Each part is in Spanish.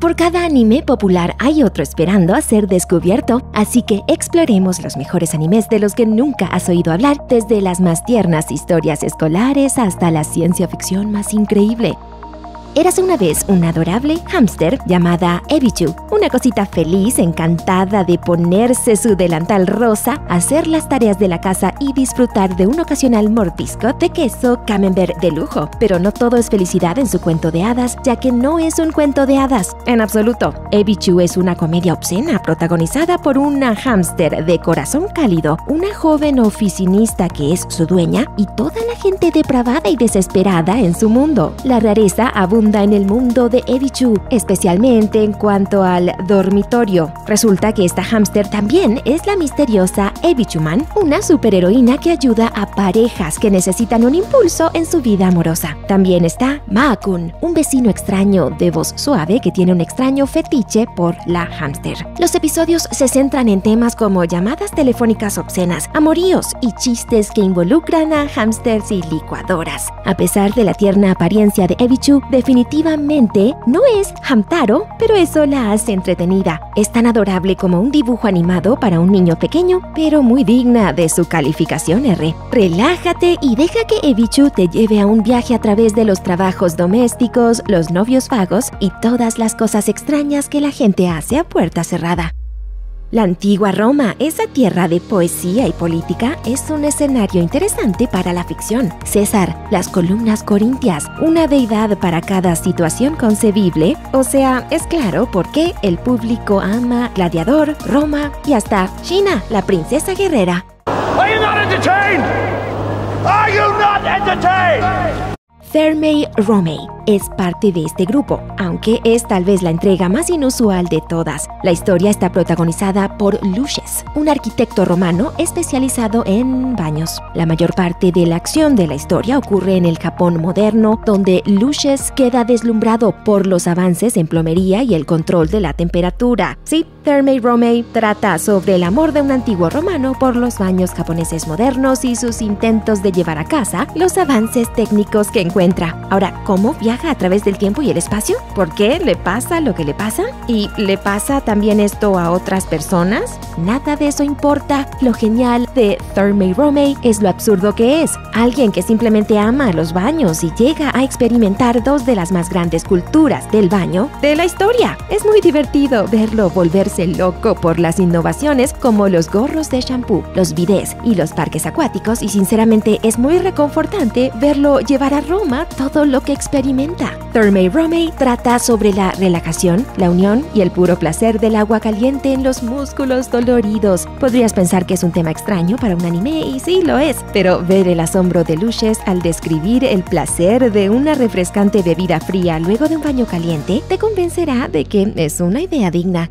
Por cada anime popular hay otro esperando a ser descubierto, así que exploremos los mejores animes de los que nunca has oído hablar, desde las más tiernas historias escolares hasta la ciencia ficción más increíble. Érase una vez una adorable hámster llamada Ebichu, una cosita feliz, encantada de ponerse su delantal rosa, hacer las tareas de la casa y disfrutar de un ocasional mordisco de queso camembert de lujo. Pero no todo es felicidad en su cuento de hadas, ya que no es un cuento de hadas, en absoluto. Ebichu es una comedia obscena protagonizada por una hámster de corazón cálido, una joven oficinista que es su dueña y toda la gente depravada y desesperada en su mundo. La rareza abunda en el mundo de Ebichu, especialmente en cuanto al dormitorio. Resulta que esta hámster también es la misteriosa Ebichuman, una superheroína que ayuda a parejas que necesitan un impulso en su vida amorosa. También está Maakun, un vecino extraño de voz suave que tiene un extraño fetiche por la hámster. Los episodios se centran en temas como llamadas telefónicas obscenas, amoríos y chistes que involucran a hámsters y licuadoras. A pesar de la tierna apariencia de Ebichu, definitivamente no es Hamtaro, pero eso la hace entretenida. Es tan adorable como un dibujo animado para un niño pequeño, pero muy digna de su calificación R. Relájate y deja que Ebichu te lleve a un viaje a través de los trabajos domésticos, los novios vagos y todas las cosas extrañas que la gente hace a puerta cerrada. La antigua Roma, esa tierra de poesía y política, es un escenario interesante para la ficción. César, las columnas corintias, una deidad para cada situación concebible, o sea, es claro por qué el público ama Gladiador, Roma y hasta China, la princesa guerrera. Are you not entertained? Are you not entertained? Thermei Romei es parte de este grupo, aunque es tal vez la entrega más inusual de todas. La historia está protagonizada por Lucius, un arquitecto romano especializado en baños. La mayor parte de la acción de la historia ocurre en el Japón moderno, donde Lucius queda deslumbrado por los avances en plomería y el control de la temperatura. Sí, Thermei Romei trata sobre el amor de un antiguo romano por los baños japoneses modernos y sus intentos de llevar a casa los avances técnicos que encuentra. Ahora, ¿cómo viaja a través del tiempo y el espacio? ¿Por qué le pasa lo que le pasa? ¿Y le pasa también esto a otras personas? Nada de eso importa. Lo genial de Thermei Romei es lo absurdo que es. Alguien que simplemente ama los baños y llega a experimentar dos de las más grandes culturas del baño de la historia. Es muy divertido verlo volverse loco por las innovaciones como los gorros de shampoo, los bidés y los parques acuáticos y sinceramente es muy reconfortante verlo llevar a Roma todo lo que experimenta. Thermei Romei trata sobre la relajación, la unión y el puro placer del agua caliente en los músculos doloridos. Podrías pensar que es un tema extraño para un anime y sí lo es, pero ver el asombro de Luches al describir el placer de una refrescante bebida fría luego de un baño caliente te convencerá de que es una idea digna.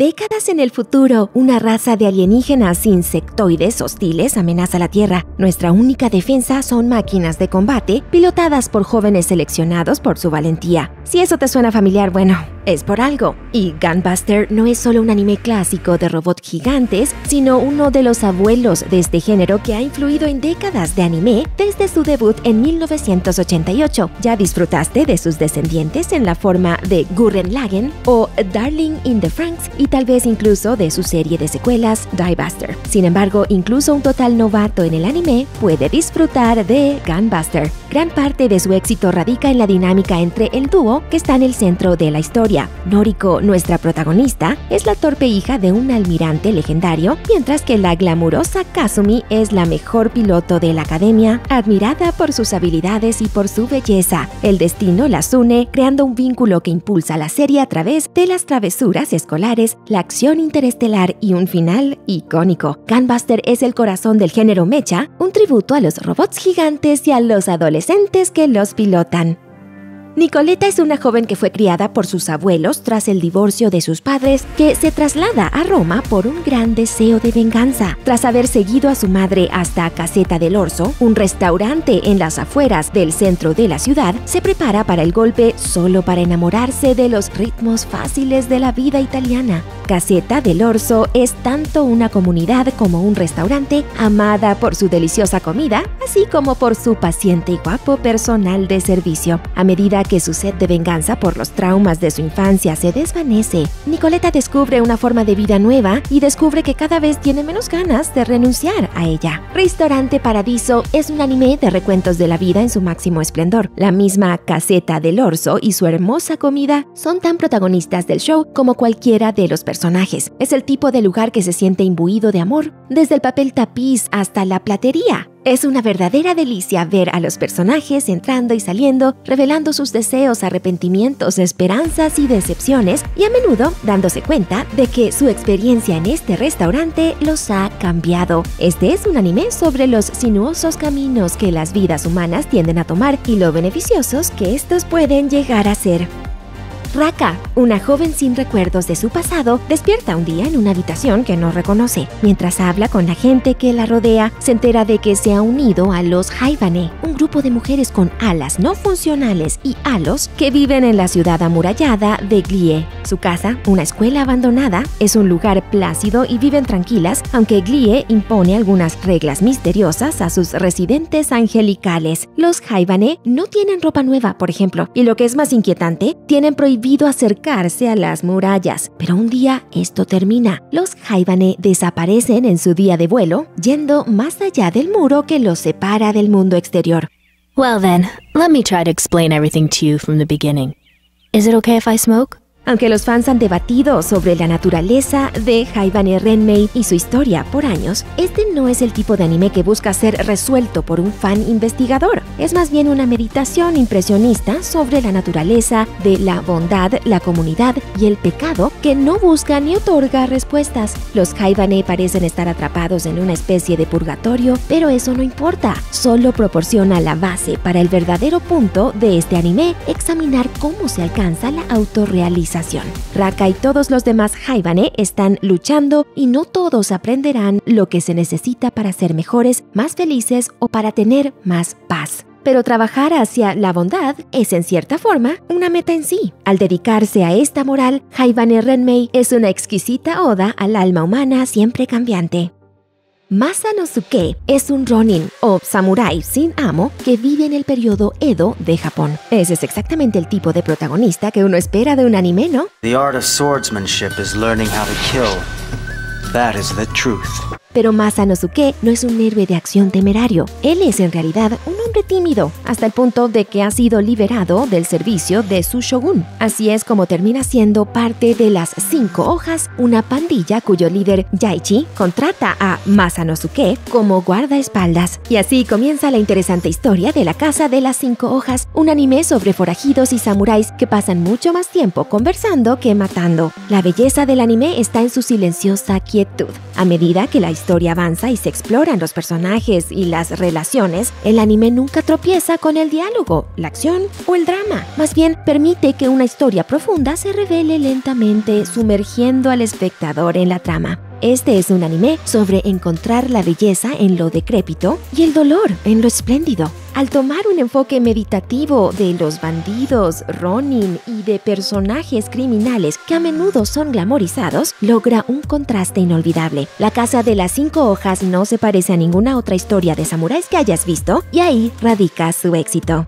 Décadas en el futuro, una raza de alienígenas insectoides hostiles amenaza la Tierra. Nuestra única defensa son máquinas de combate pilotadas por jóvenes seleccionados por su valentía. Si eso te suena familiar, bueno, es por algo. Y Gunbuster no es solo un anime clásico de robots gigantes, sino uno de los abuelos de este género que ha influido en décadas de anime desde su debut en 1988. ¿Ya disfrutaste de sus descendientes en la forma de Gurren Lagann o Darling in the Franks tal vez incluso de su serie de secuelas Diebuster? Sin embargo, incluso un total novato en el anime puede disfrutar de Gunbuster. Gran parte de su éxito radica en la dinámica entre el dúo que está en el centro de la historia. Noriko, nuestra protagonista, es la torpe hija de un almirante legendario, mientras que la glamurosa Kazumi es la mejor piloto de la academia, admirada por sus habilidades y por su belleza. El destino las une, creando un vínculo que impulsa la serie a través de las travesuras escolares, la acción interestelar y un final icónico. Gunbuster es el corazón del género mecha, un tributo a los robots gigantes y a los adolescentes que los pilotan. Nicoleta es una joven que fue criada por sus abuelos tras el divorcio de sus padres, que se traslada a Roma por un gran deseo de venganza. Tras haber seguido a su madre hasta Caseta del Orso, un restaurante en las afueras del centro de la ciudad, se prepara para el golpe solo para enamorarse de los ritmos fáciles de la vida italiana. Caseta del Orso es tanto una comunidad como un restaurante, amada por su deliciosa comida, así como por su paciente y guapo personal de servicio. A medida que su sed de venganza por los traumas de su infancia se desvanece, Nicoleta descubre una forma de vida nueva y descubre que cada vez tiene menos ganas de renunciar a ella. Restaurante Paradiso es un anime de recuentos de la vida en su máximo esplendor. La misma caseta del orso y su hermosa comida son tan protagonistas del show como cualquiera de los personajes. Es el tipo de lugar que se siente imbuido de amor, desde el papel tapiz hasta la platería. Es una verdadera delicia ver a los personajes entrando y saliendo, revelando sus deseos, arrepentimientos, esperanzas y decepciones, y a menudo dándose cuenta de que su experiencia en este restaurante los ha cambiado. Este es un anime sobre los sinuosos caminos que las vidas humanas tienden a tomar y lo beneficiosos que estos pueden llegar a ser. Raka, una joven sin recuerdos de su pasado, despierta un día en una habitación que no reconoce. Mientras habla con la gente que la rodea, se entera de que se ha unido a los Haibane, un grupo de mujeres con alas no funcionales y halos que viven en la ciudad amurallada de Glie. Su casa, una escuela abandonada, es un lugar plácido y viven tranquilas, aunque Glie impone algunas reglas misteriosas a sus residentes angelicales. Los Haibane no tienen ropa nueva, por ejemplo, y lo que es más inquietante, tienen prohibido acercarse a las murallas, pero un día esto termina. Los Haibane desaparecen en su día de vuelo, yendo más allá del muro que los separa del mundo exterior. Well then, let me try to explain everything to you from the beginning. Is it okay if I smoke? Aunque los fans han debatido sobre la naturaleza de Haibane Renmei y su historia por años, este no es el tipo de anime que busca ser resuelto por un fan investigador. Es más bien una meditación impresionista sobre la naturaleza de la bondad, la comunidad y el pecado que no busca ni otorga respuestas. Los Haibane parecen estar atrapados en una especie de purgatorio, pero eso no importa. Solo proporciona la base para el verdadero punto de este anime, examinar cómo se alcanza la autorrealización Raka y todos los demás Haibane están luchando y no todos aprenderán lo que se necesita para ser mejores, más felices o para tener más paz. Pero trabajar hacia la bondad es en cierta forma una meta en sí. Al dedicarse a esta moral, Haibane Renmei es una exquisita oda al alma humana siempre cambiante. Masanosuke es un ronin o samurái sin amo que vive en el periodo Edo de Japón. Ese es exactamente el tipo de protagonista que uno espera de un anime, ¿no? The art of swordsmanship is learning how to kill. That is the truth. Pero Masanosuke no es un héroe de acción temerario. Él es en realidad un hombre tímido, hasta el punto de que ha sido liberado del servicio de su shogun. Así es como termina siendo parte de las cinco hojas, una pandilla cuyo líder Yaichi contrata a Masanosuke como guardaespaldas. Y así comienza la interesante historia de la Casa de las Cinco Hojas, un anime sobre forajidos y samuráis que pasan mucho más tiempo conversando que matando. La belleza del anime está en su silenciosa quietud. A medida que la historia avanza y se exploran los personajes y las relaciones, el anime nunca tropieza con el diálogo, la acción o el drama. Más bien permite que una historia profunda se revele lentamente, sumergiendo al espectador en la trama. Este es un anime sobre encontrar la belleza en lo decrépito y el dolor en lo espléndido. Al tomar un enfoque meditativo de los bandidos, Ronin y de personajes criminales que a menudo son glamorizados, logra un contraste inolvidable. La Casa de las Cinco Hojas no se parece a ninguna otra historia de samuráis que hayas visto y ahí radica su éxito.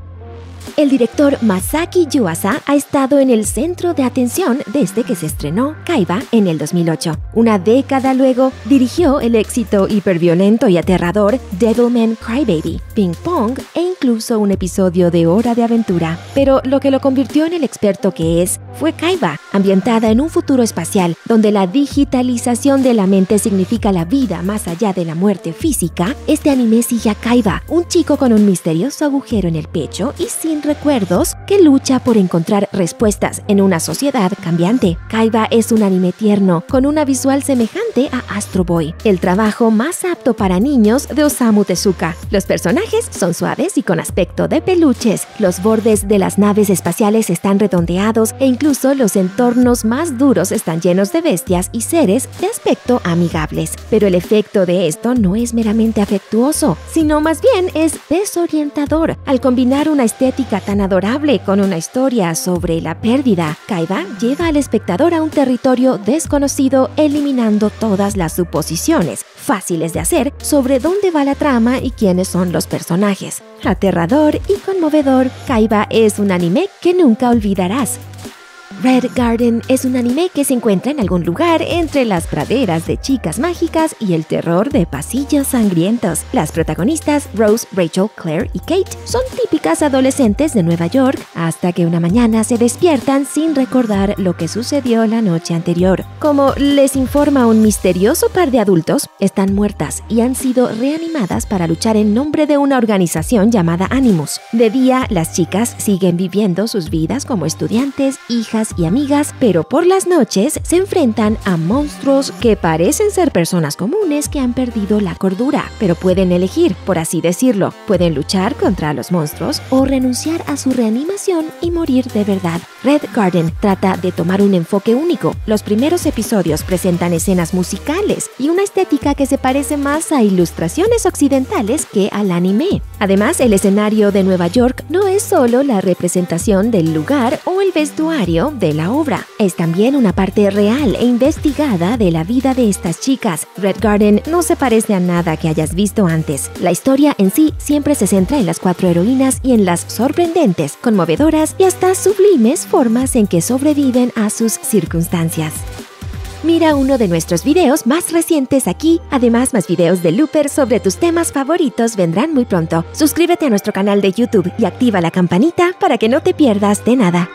El director Masaki Yuasa ha estado en el centro de atención desde que se estrenó Kaiba en el 2008. Una década luego, dirigió el éxito hiperviolento y aterrador Devilman Crybaby, Ping Pong e incluso un episodio de Hora de Aventura. Pero lo que lo convirtió en el experto que es fue Kaiba, ambientada en un futuro espacial donde la digitalización de la mente significa la vida más allá de la muerte física. Este anime sigue a Kaiba, un chico con un misterioso agujero en el pecho y sin recuerdos que lucha por encontrar respuestas en una sociedad cambiante. Kaiba es un anime tierno con una visual semejante a Astro Boy, el trabajo más apto para niños de Osamu Tezuka. Los personajes son suaves y con aspecto de peluches. Los bordes de las naves espaciales están redondeados e incluso los entornos más duros están llenos de bestias y seres de aspecto amigables. Pero el efecto de esto no es meramente afectuoso, sino más bien es desorientador al combinar una estética tan adorable con una historia sobre la pérdida, Kaiba lleva al espectador a un territorio desconocido eliminando todas las suposiciones fáciles de hacer sobre dónde va la trama y quiénes son los personajes. Aterrador y conmovedor, Kaiba es un anime que nunca olvidarás. Red Garden es un anime que se encuentra en algún lugar entre las praderas de chicas mágicas y el terror de pasillos sangrientos. Las protagonistas, Rose, Rachel, Claire y Kate, son típicas adolescentes de Nueva York hasta que una mañana se despiertan sin recordar lo que sucedió la noche anterior. Como les informa un misterioso par de adultos, están muertas y han sido reanimadas para luchar en nombre de una organización llamada Animus. De día, las chicas siguen viviendo sus vidas como estudiantes, hijas y amigas, pero por las noches se enfrentan a monstruos que parecen ser personas comunes que han perdido la cordura, pero pueden elegir, por así decirlo, pueden luchar contra los monstruos o renunciar a su reanimación y morir de verdad. Red Garden trata de tomar un enfoque único. Los primeros episodios presentan escenas musicales y una estética que se parece más a ilustraciones occidentales que al anime. Además, el escenario de Nueva York no es solo la representación del lugar o el vestuario de la obra, es también una parte real e investigada de la vida de estas chicas. Red Garden no se parece a nada que hayas visto antes. La historia en sí siempre se centra en las cuatro heroínas y en las sorprendentes, conmovedoras y hasta sublimes formas en que sobreviven a sus circunstancias. Mira uno de nuestros videos más recientes aquí. Además, más videos de Looper sobre tus temas favoritos vendrán muy pronto. Suscríbete a nuestro canal de YouTube y activa la campanita para que no te pierdas de nada.